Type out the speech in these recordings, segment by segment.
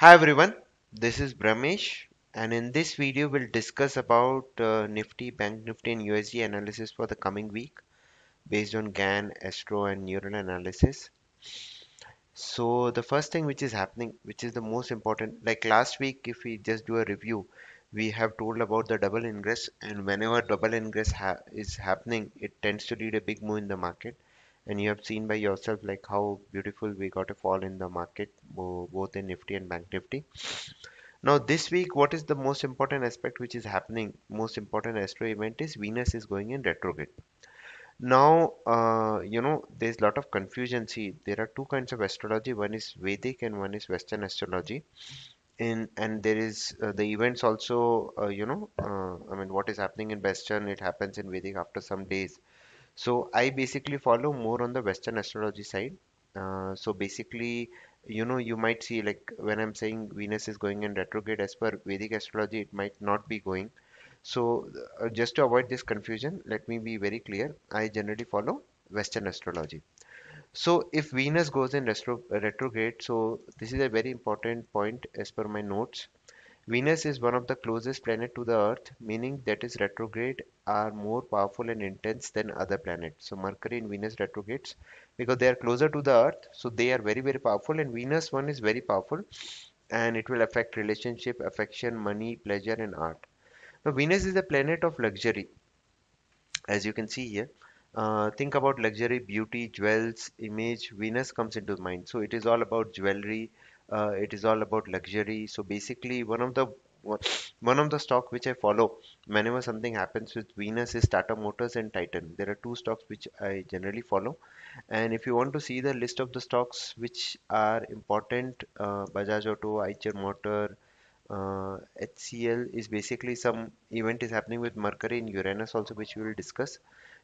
Hi everyone, this is Bramesh and in this video we'll discuss about uh, Nifty, Bank Nifty and USD analysis for the coming week based on Gann, Astro and Neural analysis. So the first thing which is happening, which is the most important, like last week if we just do a review, we have told about the double ingress and whenever double ingress ha is happening, it tends to lead a big move in the market and you have seen by yourself like how beautiful we got a fall in the market both in Nifty and Bank Nifty. Now this week what is the most important aspect which is happening most important astro event is Venus is going in retrograde. Now uh, you know there's a lot of confusion see there are two kinds of astrology one is Vedic and one is Western astrology in and there is uh, the events also uh, you know uh, I mean what is happening in Western it happens in Vedic after some days so I basically follow more on the Western astrology side. Uh, so basically, you know, you might see like when I'm saying Venus is going in retrograde as per Vedic astrology, it might not be going. So uh, just to avoid this confusion, let me be very clear. I generally follow Western astrology. So if Venus goes in retro retrograde, so this is a very important point as per my notes. Venus is one of the closest planet to the Earth, meaning that is retrograde are more powerful and intense than other planets. So Mercury and Venus retrogrades because they are closer to the Earth, so they are very very powerful. And Venus one is very powerful, and it will affect relationship, affection, money, pleasure, and art. Now Venus is the planet of luxury, as you can see here. Uh, think about luxury, beauty, jewels, image. Venus comes into mind. So it is all about jewelry, uh, it is all about luxury so basically one of the one of the stock which I follow whenever something happens with Venus is Tata Motors and Titan. There are two stocks which I generally follow. And if you want to see the list of the stocks which are important, uh, Bajaj Auto, Eicher Motor, uh, HCL is basically some event is happening with Mercury and Uranus also which we will discuss.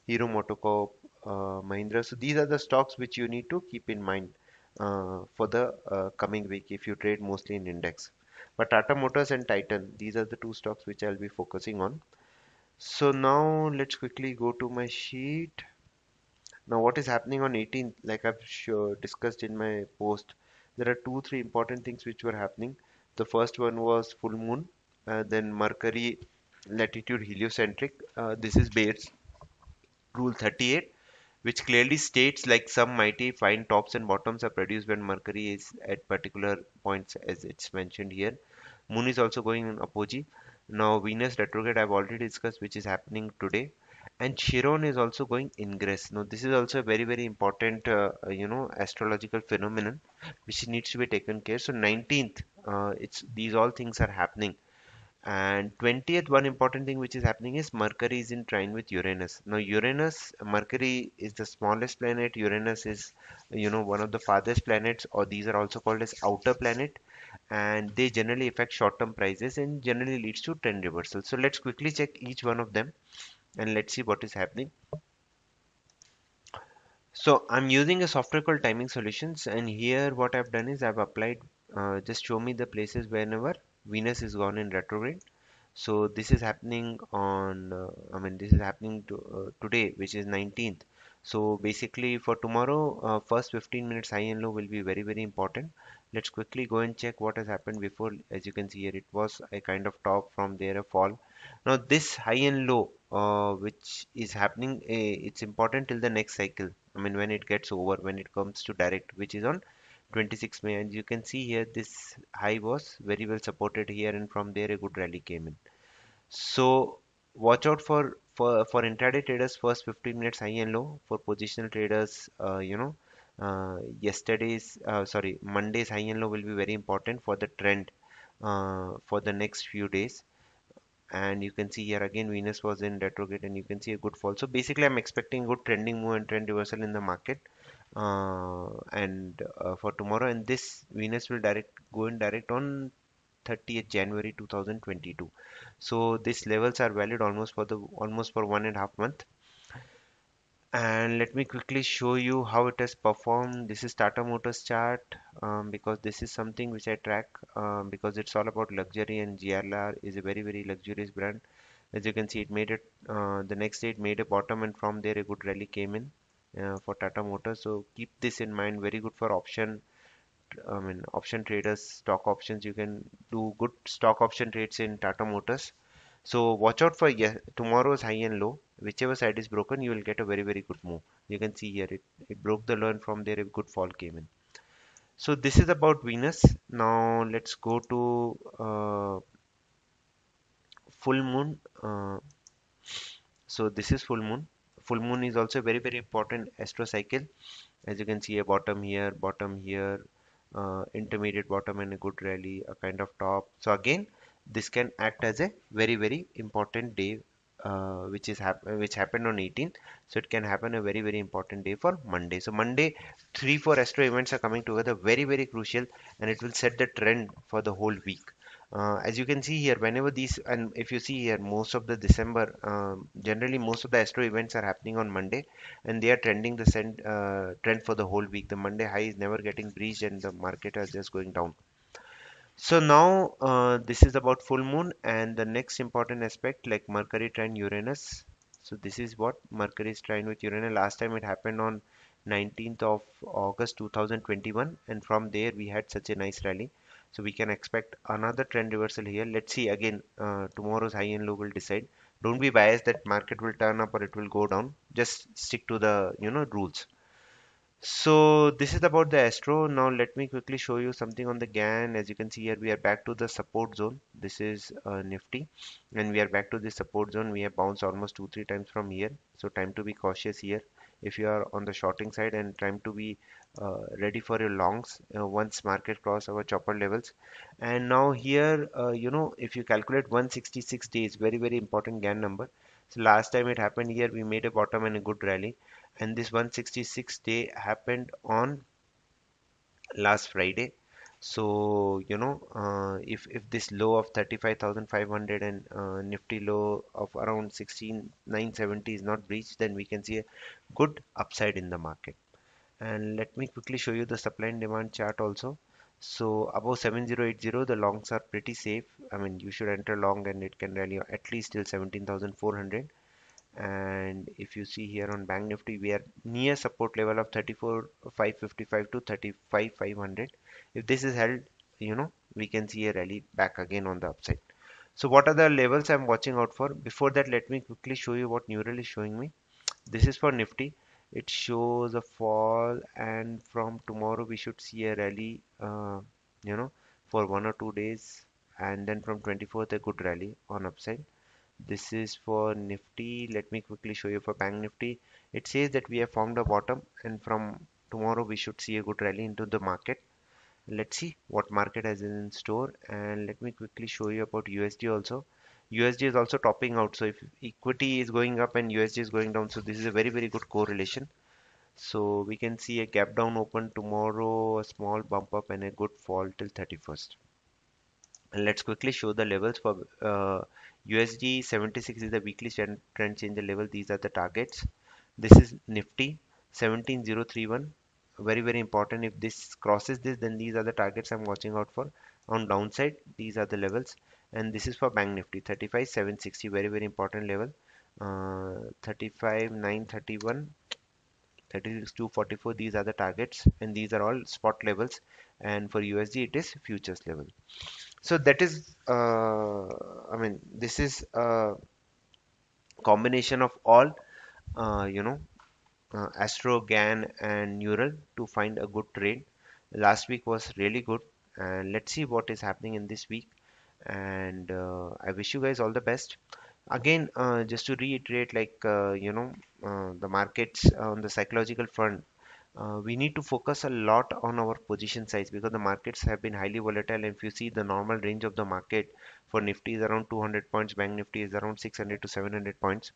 Hero MotoCorp, uh, Mahindra. So these are the stocks which you need to keep in mind uh, for the uh, coming week if you trade mostly in index. But Tata Motors and Titan, these are the two stocks which I'll be focusing on. So now let's quickly go to my sheet. Now what is happening on 18th, like I've sure discussed in my post, there are two, three important things which were happening. The first one was full moon, uh, then Mercury latitude heliocentric. Uh, this is Bayer's rule 38 which clearly states like some mighty fine tops and bottoms are produced when Mercury is at particular points as it's mentioned here. Moon is also going in apogee. Now Venus retrograde I've already discussed which is happening today and Chiron is also going ingress. Now this is also a very very important uh, you know astrological phenomenon which needs to be taken care. So 19th uh, it's these all things are happening and 20th one important thing which is happening is mercury is in trine with uranus. Now uranus mercury is the smallest planet. Uranus is you know one of the farthest planets or these are also called as outer planet. And they generally affect short-term prices and generally leads to trend reversal. So let's quickly check each one of them and let's see what is happening. So i'm using a software called timing solutions and here what i've done is i've applied uh, just show me the places whenever Venus is gone in retrograde. So this is happening on uh, I mean this is happening to, uh, today which is 19th so basically for tomorrow uh, first 15 minutes high and low will be very very important. Let's quickly go and check what has happened before. As you can see here it was a kind of top from there a fall. Now this high and low uh, which is happening uh, it's important till the next cycle. I mean when it gets over when it comes to direct which is on 26 May. And you can see here this high was very well supported here and from there a good rally came in. So watch out for for for intraday traders first 15 minutes high and low. For positional traders uh, you know uh, yesterday's uh, sorry Monday's high and low will be very important for the trend uh, for the next few days. And you can see here again Venus was in retrograde and you can see a good fall. So basically I'm expecting good trending move and trend reversal in the market and uh, for tomorrow and this Venus will direct go in direct on 30th January 2022 so these levels are valid almost for the almost for one and a half month. And let me quickly show you how it has performed. This is Tata Motors chart um, because this is something which I track um, because it's all about luxury and JLR is a very very luxurious brand. As you can see it made it uh, the next day it made a bottom and from there a good rally came in uh, for Tata Motors. So keep this in mind. Very good for option I mean option traders stock options. You can do good stock option trades in Tata Motors. So watch out for yeah, tomorrow's high and low. Whichever side is broken you will get a very very good move. You can see here it, it broke the low and from there. A good fall came in. So this is about Venus now let's go to uh, full moon. Uh, so this is full moon full moon is also very very important astro cycle as you can see a bottom here bottom here uh, intermediate bottom and a good rally a kind of top. So again this can act as a very very important day uh, which is which happened on 18 so it can happen a very very important day for monday. So monday three four astro events are coming together very very crucial and it will set the trend for the whole week uh, as you can see here whenever these and if you see here most of the december um, generally most of the astro events are happening on monday and they are trending the send, uh, trend for the whole week. The monday high is never getting breached and the market is just going down. So now uh, this is about full moon and the next important aspect like mercury trine uranus. So this is what mercury is trine with uranus. Last time it happened on 19th of august 2021 and from there we had such a nice rally so we can expect another trend reversal here. Let's see again uh, tomorrow's high and low will decide. Don't be biased that market will turn up or it will go down. Just stick to the you know rules. So this is about the astro. Now let me quickly show you something on the Gann. As you can see here we are back to the support zone. This is uh, nifty. And we are back to the support zone we have bounced almost two three times from here. So time to be cautious here if you are on the shorting side and trying to be uh, ready for your longs uh, once market cross our chopper levels. And now here uh, you know if you calculate 166 days very very important Gann number. So last time it happened here we made a bottom and a good rally. And this 166 day happened on last Friday so you know uh, if if this low of 35,500 and uh, nifty low of around 16970 is not breached then we can see a good upside in the market. And let me quickly show you the supply and demand chart also. So above 7080 the longs are pretty safe. I mean you should enter long and it can rally at least till 17400 and if you see here on bank nifty we are near support level of 34555 to 35500 if this is held you know we can see a rally back again on the upside. So what are the levels i'm watching out for? Before that let me quickly show you what neural is showing me. This is for nifty. It shows a fall and from tomorrow we should see a rally uh, you know for one or two days. And then from 24th a good rally on upside this is for nifty. Let me quickly show you for bank nifty. It says that we have formed a bottom and from tomorrow we should see a good rally into the market. Let's see what market has in store and let me quickly show you about USD also. USD is also topping out so if equity is going up and USD is going down so this is a very very good correlation. So we can see a gap down open tomorrow a small bump up and a good fall till 31st and let's quickly show the levels for uh, USD 76 is the weekly trend, changer level. These are the targets. This is Nifty 17031 very very important. If this crosses this then these are the targets I'm watching out for. On downside these are the levels. And this is for bank nifty 35 760 very very important level. Uh, 35 931 36 244 these are the targets. And these are all spot levels. And for USD it is futures level so that is uh, I mean this is a combination of all uh, you know uh, Astro, Gann and Neural to find a good trade. Last week was really good and let's see what is happening in this week and uh, I wish you guys all the best. Again, uh, just to reiterate like uh, you know uh, the markets on the psychological front uh, we need to focus a lot on our position size because the markets have been highly volatile. and If you see the normal range of the market for Nifty is around 200 points, Bank Nifty is around 600 to 700 points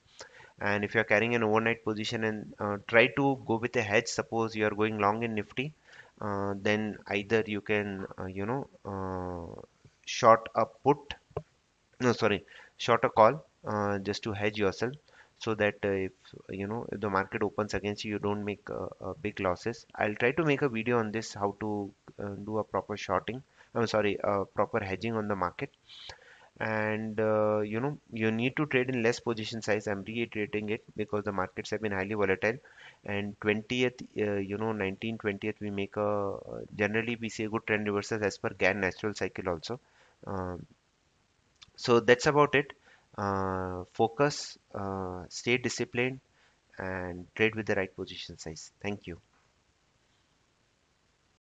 and if you are carrying an overnight position and uh, try to go with a hedge suppose you are going long in nifty uh, then either you can uh, you know uh, short a put no sorry short a call uh, just to hedge yourself so that uh, if you know the market opens against you you don't make big losses. I'll try to make a video on this how to do a proper shorting i'm sorry proper hedging on the market. And uh, you know you need to trade in less position size. I'm reiterating it because the markets have been highly volatile. And 20th uh, you know 19 20th we make a uh, generally we see a good trend reversal as per Gann natural cycle also. Um, so that's about it. uh, focus uh, stay disciplined and trade with the right position size. Thank you